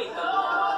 week.